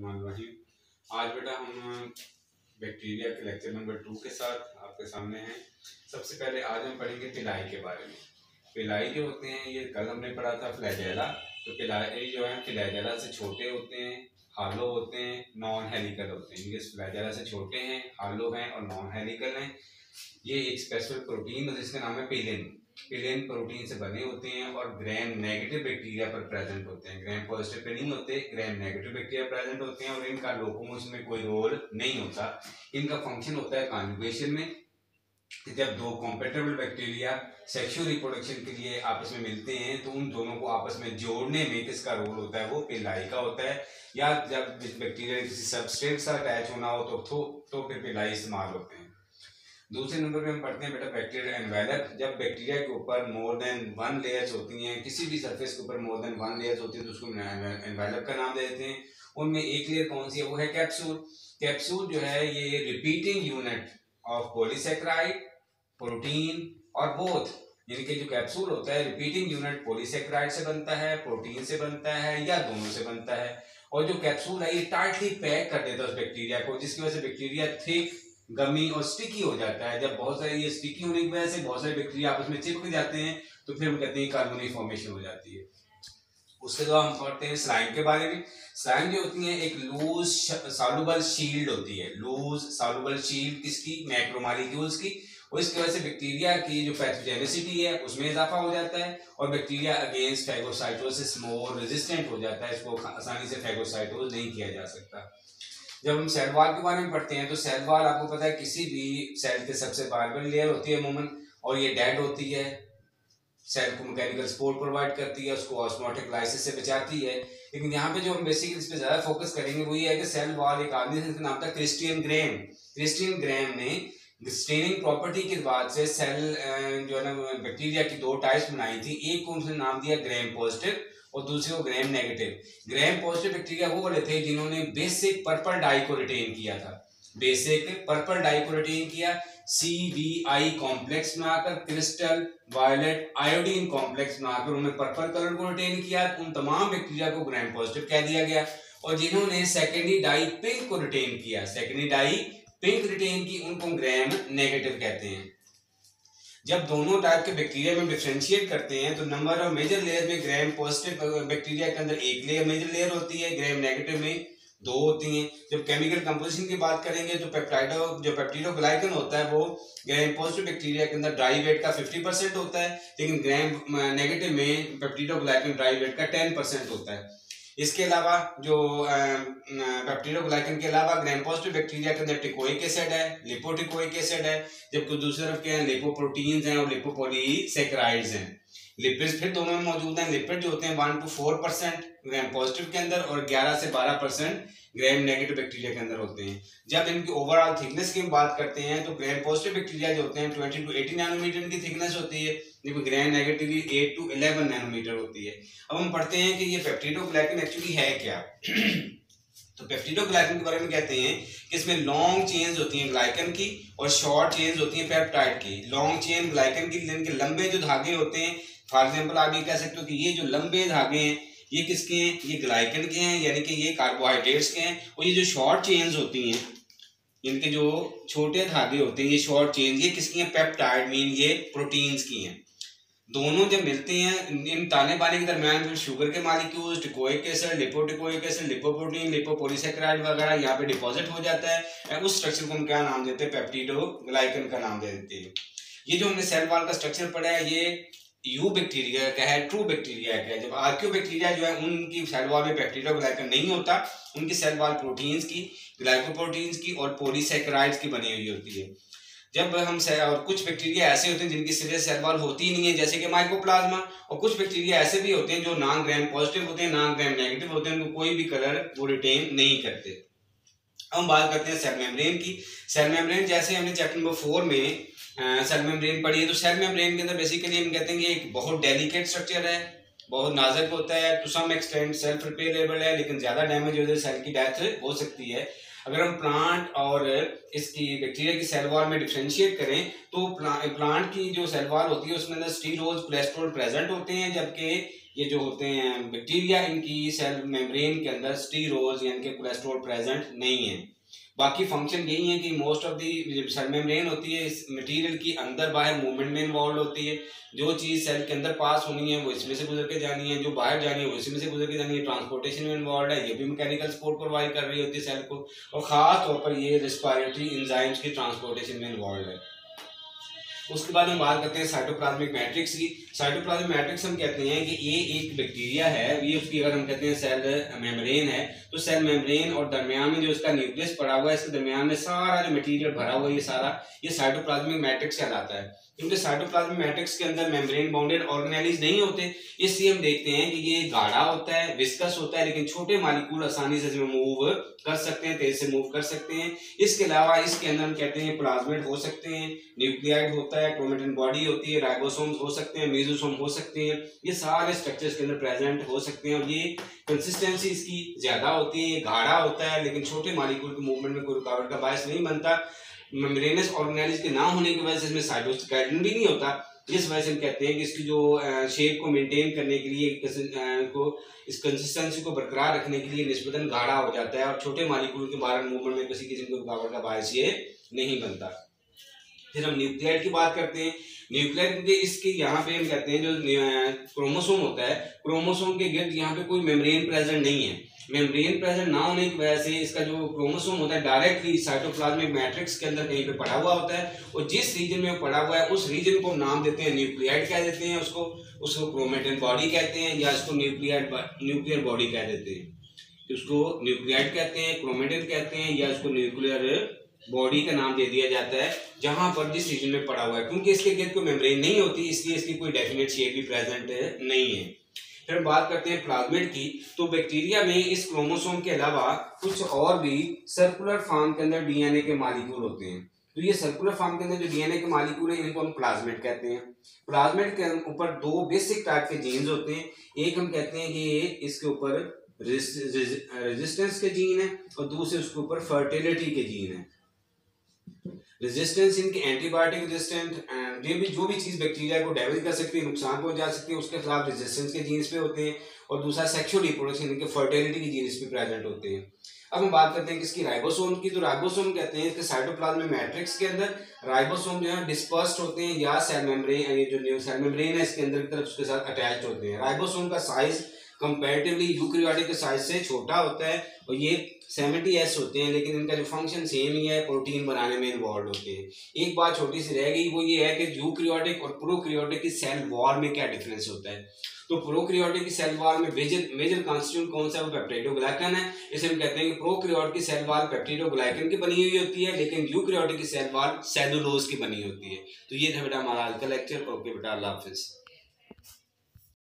बिस्मिल्लाहिर्रहमानिर्रहीम आज बेटा हम बैक्टीरिया के लेक्चर नंबर टू के साथ आपके सामने हैं। सबसे पहले आज हम पढ़ेंगे पिलाई के बारे में। पिलाई जो होते हैं, ये कल हमने पढ़ा था फ्लैजेला तो पिलाई जो है फ्लैजेला से छोटे होते हैं हालो होते हैं नॉन हेलिकल होते हैं। ये फ्लैजेला से छोटे हैं हालो हैं और नॉन हेलिकल हैं। ये एक स्पेशल प्रोटीन जिसका नाम है पिलिन पिलेन प्रोटीन से बने होते हैं और ग्राम नेगेटिव बैक्टीरिया पर प्रेजेंट होते हैं। ग्राम पॉजिटिव पे नहीं होते ग्राम नेगेटिव बैक्टीरिया प्रेजेंट होते हैं और इनका लोकोमोशन में कोई रोल नहीं होता। इनका फ़ंक्शन होता है कॉन्जुगेशन में। जब दो कॉम्पेटेबल बैक्टीरिया सेक्सुअल रिप्रोडक्शन के लिए आपस में मिलते हैं तो उन दोनों को आपस में जोड़ने में किसका रोल होता है? वो पिलाई का होता है। या जब बैक्टीरिया किसी सबस्ट्रेट से अटैच होना हो तो तो फिर पिलाई इस्तेमाल होते हैं। दूसरे नंबर पे हम पढ़ते हैं, बेटा बैक्टीरिया एनवेलप जब बैक्टीरिया के ऊपर मोर देन वन लेयर्स होती हैं, किसी भी सरफेस के ऊपर मोर देन वन लेयर्स होती है तो उसको एनवेलप का नाम दे देते हैं। उनमें एक लेयर कौन सी है? वो है कैप्सूल कैप्सूल जो है, ये repeating unit of polysaccharide protein और बोथ यानी कि जो कैप्सूल होता है रिपीटिंग यूनिट पोलिसेक्राइड से बनता है प्रोटीन से बनता है, या दोनों से बनता है। और जो कैप्सूल है, ये टाइटली पैक कर देता है उस बैक्टीरिया को, जिसकी वजह से बैक्टीरिया थिक गमी और स्टिकी हो जाता है। जब बहुत सारे ये स्टिकी होने की वजह से बहुत सारे बैक्टीरिया आपस में चिपक जाते हैं तो फिर हम कहते हैं कार्बोनी फॉर्मेशन हो जाती है। उसके बाद हम पढ़ते हैं स्लाइम के बारे में। स्लाइम जो होती है, एक लूज सॉल्युबल शील्ड होती है। लूज सॉल्युबल शील्ड किसकी? मैक्रोमोलिक्यूल्स की। और इसकी वजह से बैक्टीरिया की जो पैथोजेनिसिटी है, उसमें इजाफा हो जाता है और bacteria against phagocytosis more resistant हो जाता है। इसको आसानी से फैगोसाइटोज नहीं किया जा सकता। जब हम सेल वाल के बारे में पढ़ते हैं तो सेल वाल आपको पता है किसी भी सेल के सबसे बारबल लेयर होती है अमूमन, और ये डेड होती है। सेल को मैकेनिकल सपोर्ट प्रोवाइड करती है, उसको ऑस्मोटिक लाइसिस से बचाती है। लेकिन यहाँ पे जो हम बेसिकली इस पर ज़्यादा फोकस करेंगे, वो ये है कि सेल वाल एक आदमी जिसका नाम था क्रिस्टियन ग्रेम क्रिस्टियन ग्रेम ने स्टेनिंग प्रॉपर्टी के बाद से सेल जो है ना बैक्टीरिया की दो टाइप्स बनाई थी। एक को उन्होंने नाम दिया ग्रेम पॉजिटिव और दूसरे को gram negative gram positive bacteria वो वाले थे जिन्होंने बेसिक पर्पल डाई को रिटेन किया था. बेसिक पर्पल डाई को रिटेन किया सी वी आई कॉम्प्लेक्स में आकर क्रिस्टल वायलेट आयोडीन कॉम्प्लेक्स में आकर उन्होंने पर्पल कलर को रिटेन किया, उन तमाम बैक्टीरिया को ग्राम पॉजिटिव कह दिया गया. और जिन्होंने सेकेंडरी डाई पिंक को रिटेन किया सेकेंडरी डाई पिंक रिटेन की, उनको ग्राम नेगेटिव कहते हैं. जब दोनों टाइप के बैक्टीरिया में डिफ्रेंशिएट करते हैं तो नंबर ऑफ़ मेजर लेयर में ग्राम पॉजिटिव बैक्टीरिया के अंदर एक लेयर मेजर लेयर होती है ग्राम नेगेटिव में दो होती हैं। जब केमिकल कंपोजिशन की बात करेंगे तो पेप्टाइडो जो पेप्टिडोग्लाइकन होता है, वो ग्राम पॉजिटिव बैक्टीरिया के अंदर ड्राई वेट का 50 परसेंट होता है, लेकिन ग्राम नेगेटिव में पेप्टिडोग्लाइकन ड्राई वेट का 10 परसेंट होता है। इसके अलावा जो बैक्टीरियोग्लाइकन के अलावा ग्राम पॉजिटिव बैक्टीरिया के अंदर टिकोइक एसिड है? लिपोटिकोइक एसिड है? जबकि दूसरी तरफ़ के है? लिपोप्रोटीन्स हैं और लिपोपोलीसेक्राइड्स हैं। लिपिड्स फिर दोनों में मौजूद हैं। लिपिड जो होते हैं one two four percent gram positive के अंदर और ग्यारह से बारह परसेंट ग्राम नेगेटिव बैक्टीरिया के अंदर होते हैं। जब इनकी ओवरऑल थिकनेस की बात करते हैं तो ग्राम पॉजिटिव बैक्टीरिया जो होते हैं ट्वेंटी टू एटी नैनोमीटर की थिकनेस होती है जबकि gram negative eight to eleven nanometer होती है। अब हम पढ़ते हैं कि ये पेप्टिडोग्लाइकन एक्चुअली है क्या? तो पेप्टिडोग्लाइकन के बारे में कहते हैं कि इसमें लॉन्ग चेन्स होती हैं ग्लाइकन की और शॉर्ट चेन्स होती हैं पेप्टाइड की। लॉन्ग चेन ग्लाइकन की, जिनके लंबे जो धागे होते हैं फॉर एग्ज़ाम्पल आप ये कह सकते हो कि ये जो लंबे धागे हैं, ये किसके हैं? ये ग्लाइकन के हैं, यानी कि ये कार्बोहाइड्रेट्स के हैं और ये जो शॉर्ट चेन्स होती हैं, इनके जो छोटे धागे होते हैं, ये शॉर्ट चेन ये किसकी हैं? पेप्टाइड मीन ये प्रोटीन्स की हैं। दोनों जब मिलते हैं, इन ताने पाने के दरमियान फिर शुगर के molecules teichoic acid lipoteichoic acid, lipoprotein lipopolysaccharide वगैरह यहाँ पे डिपॉजिट हो जाता है। उस स्ट्रक्चर को हम क्या नाम देते हैं? पेप्टिडो ग्लाइकन का नाम दे देते हैं। ये जो हमने सेल वाल का स्ट्रक्चर पढ़ा है, ये यू बैक्टीरिया का है ट्रू बैक्टीरिया का है। जब आर्क्यू बैक्टीरिया जो है, उनकी सेल वॉल में बैक्टीरिया ग्लाइकन नहीं होता, उनकी सेल वॉल प्रोटीन्स की ग्लाइकोप्रोटीन्स की और पोलीसेक्राइड्स की बनी हुई होती है। जब हम और कुछ बैक्टीरिया ऐसे होते हैं जिनकी सीरियस सेल वॉल होती ही नहीं है, जैसे कि माइकोप्लाज्मा और कुछ बैक्टीरिया ऐसे भी होते हैं जो नॉन ग्राम पॉजिटिव होते हैं नॉन ग्राम नेगेटिव होते हैं, उनको कोई भी कलर वो रिटेन नहीं करते। हम बात करते हैं सेल मेम्ब्रेन की। सेल मेम्ब्रेन जैसे हमने चैप्टर नंबर फोर में सेल मेम्ब्रेन पढ़ी है तो सेल मेम्ब्रेन के अंदर बेसिकली हम कहते हैं कि एक बहुत डेलिकेट स्ट्रक्चर है, बहुत नाजुक होता है to some extent self repairable है, लेकिन ज़्यादा डैमेज हो जाए सेल की डेथ हो सकती है। अगर हम प्लांट और इसकी बैक्टीरिया की सेल वॉल में डिफ्रेंशिएट करें तो प्ला, प्लांट की जो सेल वॉल होती है उसमें अंदर स्टीरोज कोलेस्ट्रोल प्रेजेंट होते हैं जबकि ये जो होते हैं बैक्टीरिया इनकी सेल मेम्ब्रेन के अंदर स्टीरोज यानी कि कोलेस्ट्रोल प्रेजेंट नहीं है। बाकी फ़ंक्शन यही है कि most of the cell membrane होती है, इस मटेरियल की अंदर बाहर मूवमेंट में इन्वॉल्व होती है। जो चीज़ सेल के अंदर पास होनी है, वो इसमें से गुजर के जानी है, जो बाहर जानी है, वो इसमें से गुजर के जानी है। ट्रांसपोर्टेशन में इन्वॉल्व है, ये भी मैकेनिकल सपोर्ट प्रोवाइड कर रही होती है सेल को। और ख़ास तौर पर ये रिस्पायरेटरी इंजाइम्स की ट्रांसपोर्टेशन में इन्वॉल्व है। उसके बाद हम बात करते हैं साइटोप्लाज्मिक मैट्रिक्स की। साइटोप्लाज्मिक मैट्रिक्स हम कहते हैं कि ये एक बैक्टीरिया है, ये उसकी अगर हम कहते हैं सेल मेम्ब्रेन है तो सेल मेम्ब्रेन और दरमियान में जो इसका न्यूक्लियस पड़ा हुआ है, इसके दरमियान में सारा जो मटेरियल भरा हुआ है, ये सारा, ये साइटोप्लाज्मिक मैट्रिक्स कहलाता है। क्योंकि साइटोप्लाज्मिक मैट्रिक्स के अंदर मेम्ब्रेन बाउंडेड ऑर्गेनेलिज नहीं होते, इसलिए हम देखते हैं कि ये गाढ़ा होता है विस्कस होता है, लेकिन छोटे मालिकूल आसानी से इसमें मूव कर सकते हैं, तेज से मूव कर सकते हैं। इसके अलावा इसके अंदर हम कहते हैं प्लाज्मेट हो सकते हैं न्यूक्लियाइड होता है क्रोमेटिन बॉडी होती है राइबोसोम्स हो सकते हैं मेजोसोम हो सकते हैं, ये सारे स्ट्रक्चर्स के अंदर प्रेजेंट हो सकते हैं और ये कंसिस्टेंसी इसकी ज़्यादा होती है, गाढ़ा होता है, लेकिन छोटे मालिकूल के मूवमेंट में कोई रुकावट का बायस नहीं बनता। मेम्ब्रेनस ऑर्गेनाइज के ना होने की वजह से इसमें साइटोस्केलेटन भी नहीं होता इस वजह से हम कहते हैं कि इसकी जो शेप को मेंटेन करने के लिए को, इस कंसिस्टेंसी को बरकरार रखने के लिए निस्बतन गाढ़ा हो जाता है और छोटे मालिकूल के बारे मूवमेंट में किसी किस्म की रुकावट का बायस ये नहीं बनता। फिर हम न्यूक्लियाइड की बात करते हैं। न्यूक्लियाइड इसके यहाँ पे हम कहते हैं जो क्रोमोसोम होता है, क्रोमोसोम के गिर्द यहाँ पे कोई मेम्ब्रेन प्रेजेंट नहीं है। मेम्ब्रेन प्रेजेंट ना होने की वजह से इसका जो क्रोमोसोम होता है, डायरेक्टली साइटोप्लाज्मिक मैट्रिक्स के अंदर कहीं पे पड़ा हुआ होता है और जिस रीजन में पड़ा हुआ है, उस रीजन को नाम देते हैं न्यूक्लियाइड कह देते हैं उसको उसको क्रोमेटिन बॉडी कहते हैं या इसको न्यूक्लियाइड न्यूक्लियर बॉडी कह देते हैं। उसको न्यूक्लियाइड कहते हैं, क्रोमेटिन कहते हैं या उसको न्यूक्लियर बॉडी का नाम दे दिया जाता है। जहाँ पर जिस रीजन में पड़ा हुआ है, क्योंकि इसके गिर्द कोई मेम्ब्रेन नहीं होती, इसलिए इसकी कोई डेफिनेट शेप भी प्रेजेंट नहीं है। फिर हम बात करते हैं प्लाज्मेट की तो बैक्टीरिया में इस क्रोमोसोम के अलावा कुछ और भी सर्कुलर फॉर्म के अंदर डीएनए के मालिक्यूल होते हैं। तो ये सर्कुलर फॉर्म के अंदर जो डीएनए के मालिक्यूल है, इनको हम प्लाज्मेट कहते हैं। प्लाज्मेट के ऊपर दो बेसिक टाइप के जीन्स होते हैं। एक हम कहते हैं कि इसके ऊपर रेजिस्टेंस के जीन है, और दूसरे उसके ऊपर फर्टिलिटी के जीन है। रेजिस्टेंस इनके एंटीबायोटिक रेजिस्टेंट ये भी, जो भी चीज़ बैक्टीरिया को डैमेज कर सकती है, नुकसान पहुँचा सकती है, उसके खिलाफ रेजिस्टेंस के जीन्स पे होते हैं और दूसरा सेक्सुअल रिप्रोडक्शन इनके फर्टिलिटी के जीन्स पे प्रेजेंट होते हैं। अब हम बात करते हैं किसकी? राइबोसोम की। तो राइबोसोम कहते हैं इसके साइटोप्लाज्म मैट्रिक्स के अंदर। राइबोसोम जो है डिस्पर्स्ड होते हैं या सेल मेम्ब्रेन ये जो सेल मेम्ब्रेन है, इसके अंदर की तरफ़ उसके साथ अटैच होते हैं। राइबोसोम का साइज़ कंपेरेटिवली यूक्रियोटिक के साइज़ से छोटा होता है और ये सेवेंटी एस होते हैं, लेकिन इनका जो फ़ंक्शन सेम ही है प्रोटीन बनाने में इन्वॉल्व होते हैं। एक बात छोटी सी रह गई, वो ये है कि यूक्रियोटिक और प्रोक्रियोटिक की सेल वॉल में क्या डिफरेंस होता है? तो प्रोक्रियोटिक की सेल वॉल में मेजर मेजर कॉन्स्टिट्यूट कौन सा है? वो पेप्टाइडोग्लाइकन है। इसे हम कहते हैं कि प्रोक्रियोट की सेल वॉल पेप्टाइडोग्लाइकन की बनी हुई होती है, लेकिन यूक्रियोटिक की सेल वॉल सेलुलोज की बनी होती है। तो ये था बेटा हमारा आज का लेक्चर ओके बेटा, अल्लाह हाफिज़।